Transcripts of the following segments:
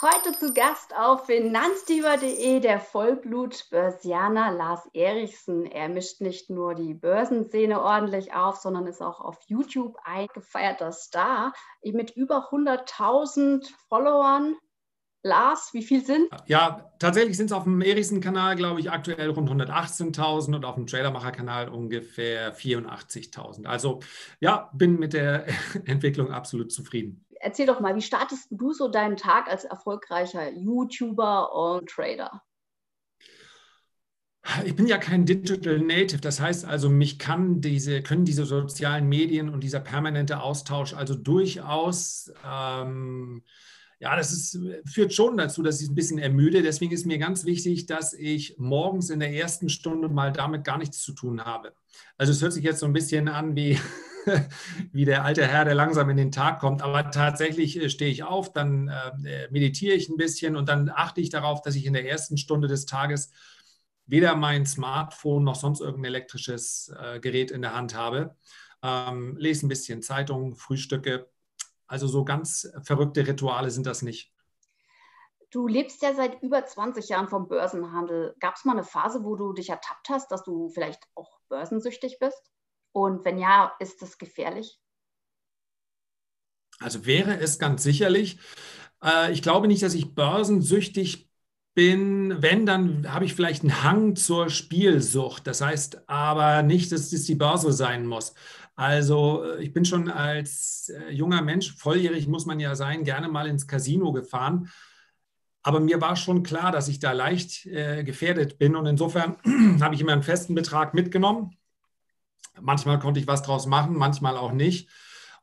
Heute zu Gast auf finanzdiva.de der Vollblut-Börsianer Lars Erichsen. Er mischt nicht nur die Börsenszene ordentlich auf, sondern ist auch auf YouTube ein gefeierter Star mit über 100.000 Followern. Lars, wie viel sind? Ja, tatsächlich sind es auf dem Erichsen-Kanal, glaube ich, aktuell rund 118.000 und auf dem Trailermacher-Kanal ungefähr 84.000. Also ja, bin mit der Entwicklung absolut zufrieden erzähl doch mal, wie startest du so deinen Tag als erfolgreicher YouTuber und Trader? Ich bin ja kein Digital Native, das heißt also, mich kann diese, können diese sozialen Medien und dieser permanente Austausch also durchaus, ähm, ja, das ist, führt schon dazu, dass ich ein bisschen ermüde. Deswegen ist mir ganz wichtig, dass ich morgens in der ersten Stunde mal damit gar nichts zu tun habe. Also es hört sich jetzt so ein bisschen an wie wie der alte Herr, der langsam in den Tag kommt. Aber tatsächlich äh, stehe ich auf, dann äh, meditiere ich ein bisschen und dann achte ich darauf, dass ich in der ersten Stunde des Tages weder mein Smartphone noch sonst irgendein elektrisches äh, Gerät in der Hand habe. Ähm, lese ein bisschen Zeitung, frühstücke. Also so ganz verrückte Rituale sind das nicht. Du lebst ja seit über 20 Jahren vom Börsenhandel. Gab es mal eine Phase, wo du dich ertappt hast, dass du vielleicht auch börsensüchtig bist? Und wenn ja, ist das gefährlich? Also wäre es ganz sicherlich. Äh, ich glaube nicht, dass ich börsensüchtig bin. Wenn, dann habe ich vielleicht einen Hang zur Spielsucht. Das heißt aber nicht, dass es die Börse sein muss. Also äh, ich bin schon als äh, junger Mensch, volljährig muss man ja sein, gerne mal ins Casino gefahren. Aber mir war schon klar, dass ich da leicht äh, gefährdet bin. Und insofern habe ich immer einen festen Betrag mitgenommen Manchmal konnte ich was draus machen, manchmal auch nicht.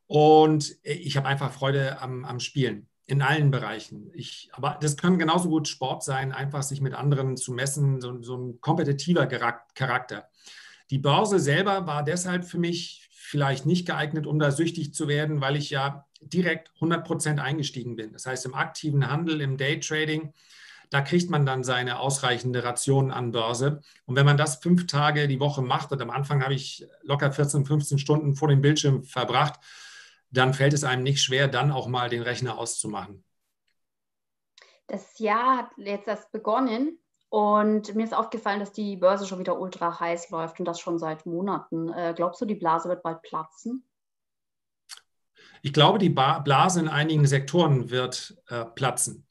Und ich habe einfach Freude am, am Spielen in allen Bereichen. Ich, aber das kann genauso gut Sport sein, einfach sich mit anderen zu messen, so, so ein kompetitiver Charakter. Die Börse selber war deshalb für mich vielleicht nicht geeignet, um da süchtig zu werden, weil ich ja direkt 100 Prozent eingestiegen bin. Das heißt, im aktiven Handel, im Daytrading da kriegt man dann seine ausreichende Ration an Börse. Und wenn man das fünf Tage die Woche macht, und am Anfang habe ich locker 14, 15 Stunden vor dem Bildschirm verbracht, dann fällt es einem nicht schwer, dann auch mal den Rechner auszumachen. Das Jahr hat jetzt erst begonnen und mir ist aufgefallen, dass die Börse schon wieder ultra heiß läuft und das schon seit Monaten. Äh, glaubst du, die Blase wird bald platzen? Ich glaube, die Blase in einigen Sektoren wird äh, platzen.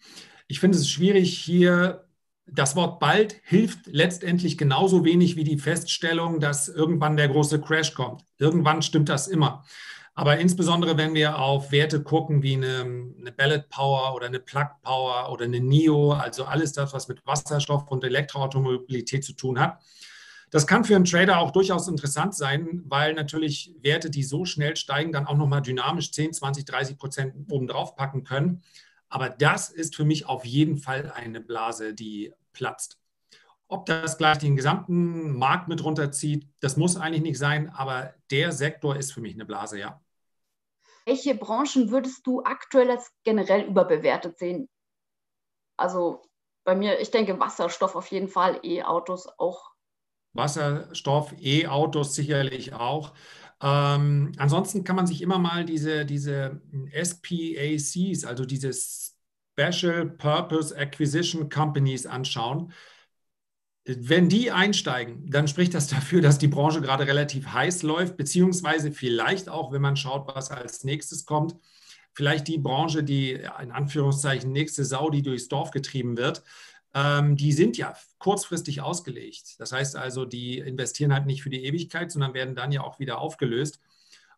Ich finde es schwierig hier. Das Wort bald hilft letztendlich genauso wenig wie die Feststellung, dass irgendwann der große Crash kommt. Irgendwann stimmt das immer. Aber insbesondere, wenn wir auf Werte gucken wie eine, eine Ballot Power oder eine Plug Power oder eine NIO, also alles das, was mit Wasserstoff und Elektroautomobilität zu tun hat, das kann für einen Trader auch durchaus interessant sein, weil natürlich Werte, die so schnell steigen, dann auch nochmal dynamisch 10, 20, 30 Prozent obendrauf packen können. Aber das ist für mich auf jeden Fall eine Blase, die platzt. Ob das gleich den gesamten Markt mit runterzieht, das muss eigentlich nicht sein, aber der Sektor ist für mich eine Blase, ja. Welche Branchen würdest du aktuell als generell überbewertet sehen? Also bei mir, ich denke Wasserstoff auf jeden Fall, E-Autos auch. Wasserstoff, E-Autos sicherlich auch. Ähm, ansonsten kann man sich immer mal diese, diese SPACs, also diese Special Purpose Acquisition Companies anschauen. Wenn die einsteigen, dann spricht das dafür, dass die Branche gerade relativ heiß läuft, beziehungsweise vielleicht auch, wenn man schaut, was als nächstes kommt, vielleicht die Branche, die in Anführungszeichen nächste Sau, die durchs Dorf getrieben wird, die sind ja kurzfristig ausgelegt. Das heißt also, die investieren halt nicht für die Ewigkeit, sondern werden dann ja auch wieder aufgelöst.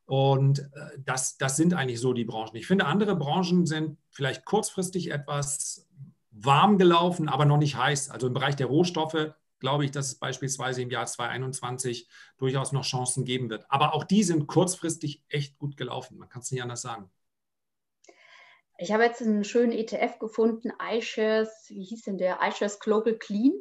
Und äh, das, das sind eigentlich so die Branchen. Ich finde, andere Branchen sind vielleicht kurzfristig etwas warm gelaufen, aber noch nicht heiß. Also im Bereich der Rohstoffe glaube ich, dass es beispielsweise im Jahr 2021 durchaus noch Chancen geben wird. Aber auch die sind kurzfristig echt gut gelaufen. Man kann es nicht anders sagen. Ich habe jetzt einen schönen ETF gefunden, iShares, wie hieß denn der? iShares Global Clean.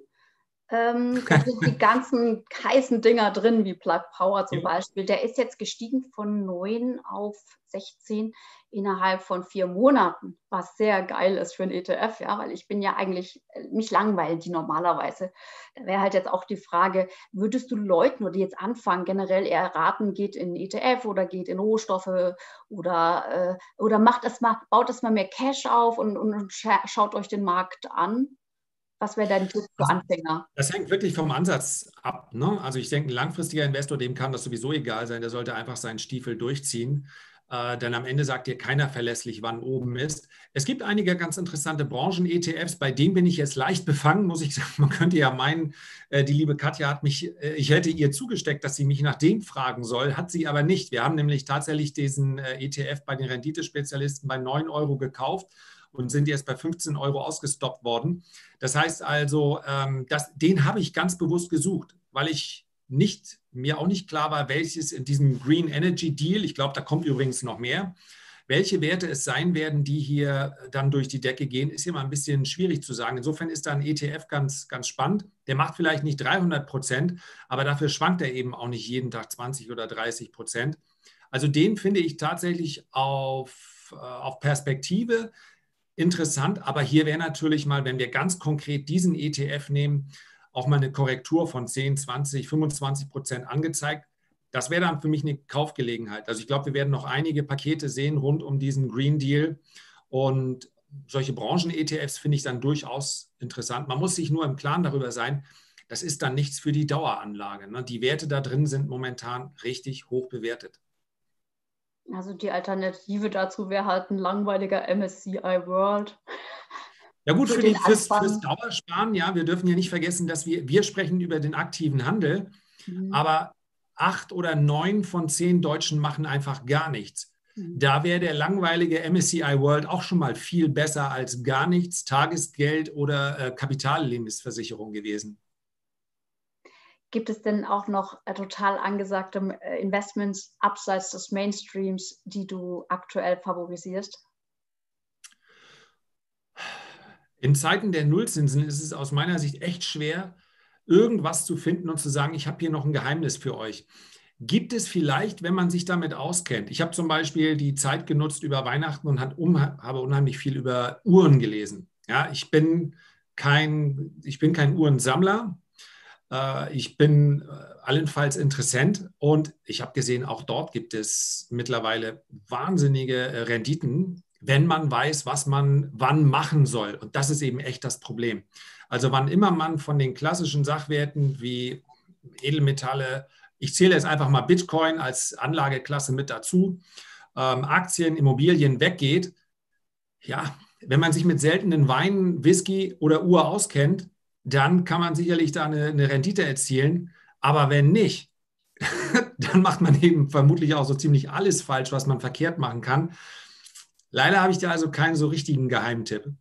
Ähm, da sind die ganzen heißen Dinger drin, wie Plug Power zum ja. Beispiel. Der ist jetzt gestiegen von 9 auf 16 innerhalb von vier Monaten, was sehr geil ist für ein ETF, ja, weil ich bin ja eigentlich, mich langweilen die normalerweise. Da wäre halt jetzt auch die Frage, würdest du Leuten, die jetzt anfangen, generell eher raten, geht in ETF oder geht in Rohstoffe oder, äh, oder macht es mal, baut es mal mehr Cash auf und, und schaut euch den Markt an? Was wäre dein Tipp für Anfänger? Das hängt wirklich vom Ansatz ab. Ne? Also ich denke, ein langfristiger Investor, dem kann das sowieso egal sein, der sollte einfach seinen Stiefel durchziehen. Äh, denn am Ende sagt dir keiner verlässlich, wann oben ist. Es gibt einige ganz interessante Branchen-ETFs, bei denen bin ich jetzt leicht befangen, muss ich sagen. Man könnte ja meinen, äh, die liebe Katja hat mich, äh, ich hätte ihr zugesteckt, dass sie mich nach dem fragen soll, hat sie aber nicht. Wir haben nämlich tatsächlich diesen äh, ETF bei den Renditespezialisten bei 9 Euro gekauft und sind jetzt bei 15 Euro ausgestoppt worden. Das heißt also, ähm, das, den habe ich ganz bewusst gesucht, weil ich nicht, mir auch nicht klar war, welches in diesem Green Energy Deal, ich glaube, da kommt übrigens noch mehr, welche Werte es sein werden, die hier dann durch die Decke gehen, ist immer ein bisschen schwierig zu sagen. Insofern ist da ein ETF ganz, ganz spannend. Der macht vielleicht nicht 300 Prozent, aber dafür schwankt er eben auch nicht jeden Tag 20 oder 30 Prozent. Also den finde ich tatsächlich auf, äh, auf Perspektive interessant. Aber hier wäre natürlich mal, wenn wir ganz konkret diesen ETF nehmen, auch mal eine Korrektur von 10, 20, 25 Prozent angezeigt. Das wäre dann für mich eine Kaufgelegenheit. Also ich glaube, wir werden noch einige Pakete sehen rund um diesen Green Deal. Und solche Branchen-ETFs finde ich dann durchaus interessant. Man muss sich nur im Klaren darüber sein, das ist dann nichts für die Daueranlage. Ne? Die Werte da drin sind momentan richtig hoch bewertet. Also die Alternative dazu wäre halt ein langweiliger MSCI World. Ja gut, für, für die, fürs, fürs, Dauersparen, ja, wir dürfen ja nicht vergessen, dass wir, wir sprechen über den aktiven Handel, mhm. aber acht oder neun von zehn Deutschen machen einfach gar nichts. Mhm. Da wäre der langweilige MSCI World auch schon mal viel besser als gar nichts, Tagesgeld oder äh, Kapitallebensversicherung gewesen. Gibt es denn auch noch äh, total angesagte äh, Investments abseits des Mainstreams, die du aktuell favorisierst? In Zeiten der Nullzinsen ist es aus meiner Sicht echt schwer, irgendwas zu finden und zu sagen, ich habe hier noch ein Geheimnis für euch. Gibt es vielleicht, wenn man sich damit auskennt? Ich habe zum Beispiel die Zeit genutzt über Weihnachten und habe unheimlich viel über Uhren gelesen. Ja, ich bin kein, ich bin kein Uhrensammler, ich bin äh, allenfalls Interessent und ich habe gesehen, auch dort gibt es mittlerweile wahnsinnige äh, Renditen, wenn man weiß, was man wann machen soll. Und das ist eben echt das Problem. Also wann immer man von den klassischen Sachwerten wie Edelmetalle, ich zähle jetzt einfach mal Bitcoin als Anlageklasse mit dazu, ähm, Aktien, Immobilien weggeht, ja, wenn man sich mit seltenen Weinen, Whisky oder Uhr auskennt, dann kann man sicherlich da eine, eine Rendite erzielen. Aber wenn nicht, dann macht man eben vermutlich auch so ziemlich alles falsch, was man verkehrt machen kann. Leider habe ich da also keinen so richtigen Geheimtipp.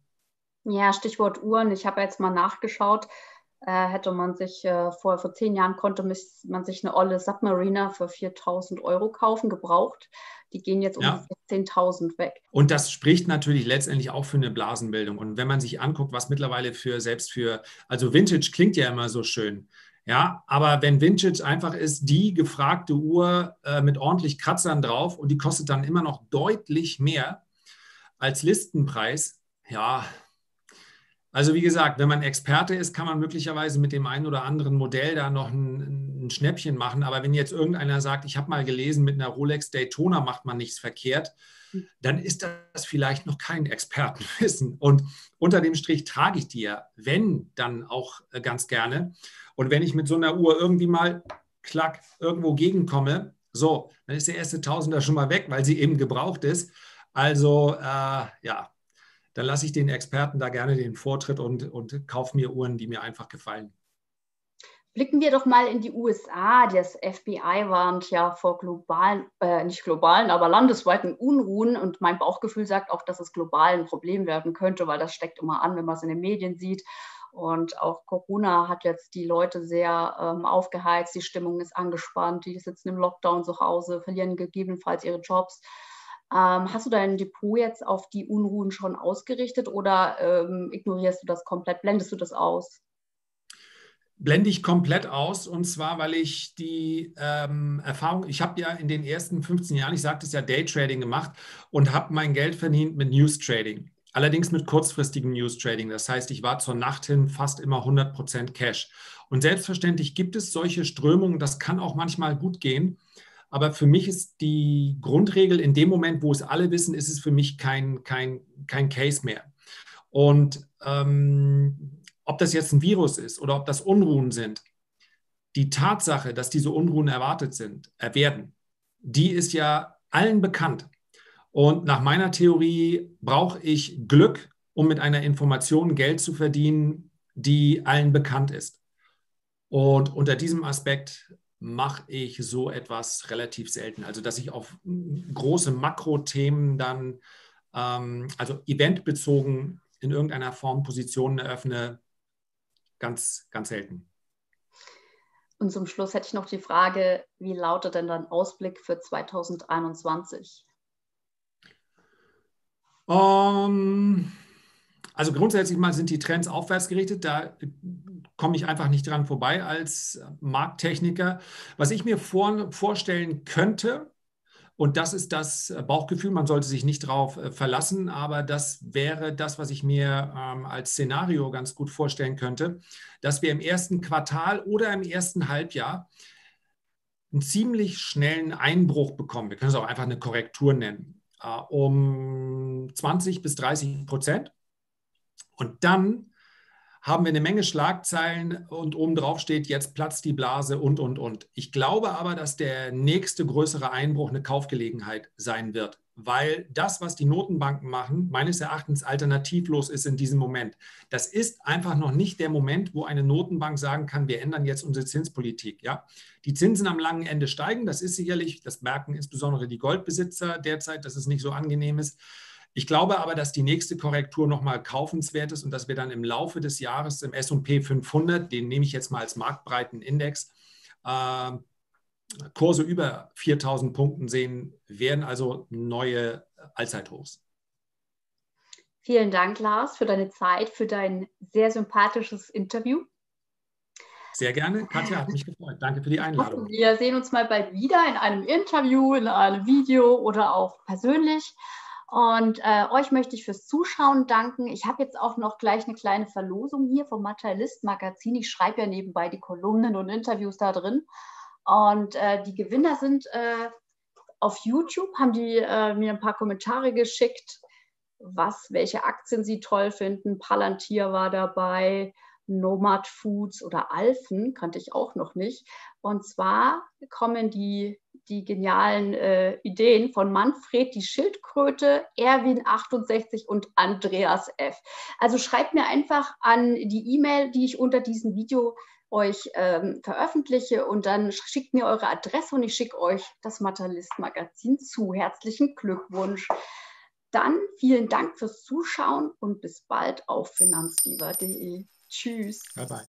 Ja, Stichwort Uhren. Ich habe jetzt mal nachgeschaut. Äh, hätte man sich äh, vor, vor zehn Jahren konnte man sich eine olle Submariner für 4000 Euro kaufen, gebraucht. Die gehen jetzt um ja. 16.000 weg. Und das spricht natürlich letztendlich auch für eine Blasenbildung. Und wenn man sich anguckt, was mittlerweile für selbst für, also Vintage klingt ja immer so schön. Ja, aber wenn Vintage einfach ist, die gefragte Uhr äh, mit ordentlich Kratzern drauf und die kostet dann immer noch deutlich mehr als Listenpreis, ja, also wie gesagt, wenn man Experte ist, kann man möglicherweise mit dem einen oder anderen Modell da noch ein, ein Schnäppchen machen. Aber wenn jetzt irgendeiner sagt, ich habe mal gelesen, mit einer Rolex Daytona macht man nichts verkehrt, dann ist das vielleicht noch kein Expertenwissen. Und unter dem Strich trage ich ja, wenn, dann auch äh, ganz gerne. Und wenn ich mit so einer Uhr irgendwie mal, klack, irgendwo gegenkomme, so, dann ist der erste Tausender schon mal weg, weil sie eben gebraucht ist. Also äh, ja, dann lasse ich den Experten da gerne den Vortritt und, und kaufe mir Uhren, die mir einfach gefallen. Blicken wir doch mal in die USA. Das FBI warnt ja vor globalen, äh, nicht globalen, aber landesweiten Unruhen. Und mein Bauchgefühl sagt auch, dass es global ein Problem werden könnte, weil das steckt immer an, wenn man es in den Medien sieht. Und auch Corona hat jetzt die Leute sehr ähm, aufgeheizt. Die Stimmung ist angespannt. Die sitzen im Lockdown zu Hause, verlieren gegebenenfalls ihre Jobs. Ähm, hast du dein Depot jetzt auf die Unruhen schon ausgerichtet oder ähm, ignorierst du das komplett? Blendest du das aus? blende ich komplett aus und zwar, weil ich die ähm, Erfahrung, ich habe ja in den ersten 15 Jahren, ich sagte es ja, Daytrading gemacht und habe mein Geld verdient mit News Trading. Allerdings mit kurzfristigem News Trading. Das heißt, ich war zur Nacht hin fast immer 100% Cash. Und selbstverständlich gibt es solche Strömungen, das kann auch manchmal gut gehen. Aber für mich ist die Grundregel, in dem Moment, wo es alle wissen, ist es für mich kein, kein, kein Case mehr. Und ähm, ob das jetzt ein Virus ist oder ob das Unruhen sind, die Tatsache, dass diese Unruhen erwartet sind, äh, werden, die ist ja allen bekannt. Und nach meiner Theorie brauche ich Glück, um mit einer Information Geld zu verdienen, die allen bekannt ist. Und unter diesem Aspekt mache ich so etwas relativ selten. Also, dass ich auf große Makrothemen dann, ähm, also eventbezogen in irgendeiner Form Positionen eröffne, ganz, ganz selten. Und zum Schluss hätte ich noch die Frage, wie lautet denn dein Ausblick für 2021? Um, ähm, also grundsätzlich mal sind die Trends aufwärts gerichtet. Da komme ich einfach nicht dran vorbei als Markttechniker. Was ich mir vor, vorstellen könnte, und das ist das Bauchgefühl, man sollte sich nicht darauf äh, verlassen, aber das wäre das, was ich mir ähm, als Szenario ganz gut vorstellen könnte, dass wir im ersten Quartal oder im ersten Halbjahr einen ziemlich schnellen Einbruch bekommen. Wir können es auch einfach eine Korrektur nennen, äh, um 20 bis 30 Prozent. Und dann haben wir eine Menge Schlagzeilen und oben drauf steht, jetzt platzt die Blase und, und, und. Ich glaube aber, dass der nächste größere Einbruch eine Kaufgelegenheit sein wird, weil das, was die Notenbanken machen, meines Erachtens alternativlos ist in diesem Moment. Das ist einfach noch nicht der Moment, wo eine Notenbank sagen kann, wir ändern jetzt unsere Zinspolitik. Ja? Die Zinsen am langen Ende steigen, das ist sicherlich, das merken insbesondere die Goldbesitzer derzeit, dass es nicht so angenehm ist. Ich glaube aber, dass die nächste Korrektur nochmal kaufenswert ist und dass wir dann im Laufe des Jahres im SP 500, den nehme ich jetzt mal als marktbreiten Index, äh, Kurse über 4000 Punkten sehen werden, also neue Allzeithochs. Vielen Dank, Lars, für deine Zeit, für dein sehr sympathisches Interview. Sehr gerne. Katja, hat mich gefreut. Danke für die Einladung. Wir sehen uns mal bald wieder in einem Interview, in einem Video oder auch persönlich. Und äh, euch möchte ich fürs Zuschauen danken. Ich habe jetzt auch noch gleich eine kleine Verlosung hier vom Materialist Magazin. Ich schreibe ja nebenbei die Kolumnen und Interviews da drin. Und äh, die Gewinner sind äh, auf YouTube, haben die äh, mir ein paar Kommentare geschickt, was, welche Aktien sie toll finden. Palantir war dabei, Nomad Foods oder Alphen kannte ich auch noch nicht. Und zwar kommen die, die genialen äh, Ideen von Manfred die Schildkröte, Erwin 68 und Andreas F. Also schreibt mir einfach an die E-Mail, die ich unter diesem Video euch ähm, veröffentliche und dann schickt mir eure Adresse und ich schicke euch das Materialist Magazin zu. Herzlichen Glückwunsch. Dann vielen Dank fürs Zuschauen und bis bald auf finanzlieber.de. Tschüss. Bye bye.